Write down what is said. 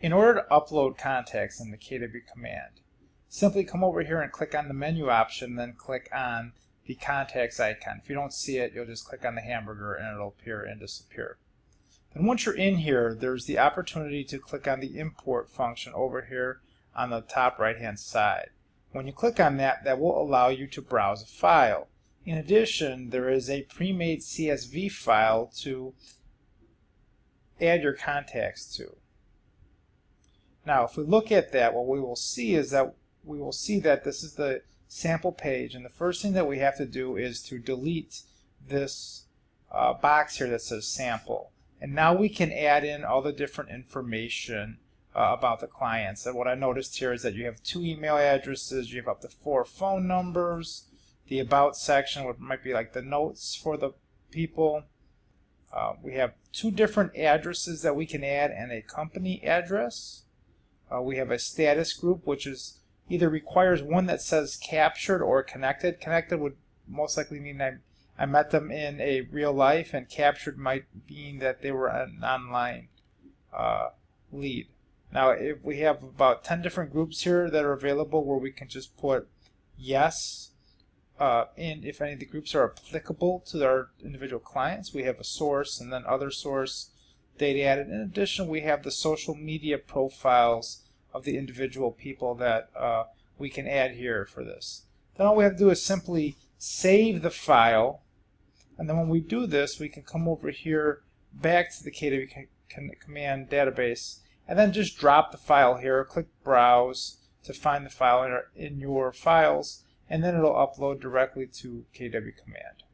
In order to upload contacts in the KW command, simply come over here and click on the menu option, then click on the contacts icon. If you don't see it, you'll just click on the hamburger and it'll appear and disappear. Then once you're in here, there's the opportunity to click on the import function over here on the top right hand side. When you click on that, that will allow you to browse a file. In addition, there is a pre-made CSV file to add your contacts to. Now, if we look at that, what we will see is that we will see that this is the sample page, and the first thing that we have to do is to delete this uh, box here that says sample. And now we can add in all the different information uh, about the clients. And what I noticed here is that you have two email addresses, you have up to four phone numbers, the about section, what might be like the notes for the people. Uh, we have two different addresses that we can add and a company address. Uh, we have a status group, which is either requires one that says captured or connected. Connected would most likely mean I, I met them in a real life, and captured might mean that they were an online uh, lead. Now, if we have about 10 different groups here that are available where we can just put yes uh, and if any of the groups are applicable to our individual clients, we have a source and then other source data added. In addition, we have the social media profiles of the individual people that uh, we can add here for this. Then all we have to do is simply save the file, and then when we do this, we can come over here back to the KW command database, and then just drop the file here, click Browse to find the file in, in your files, and then it'll upload directly to KW Command.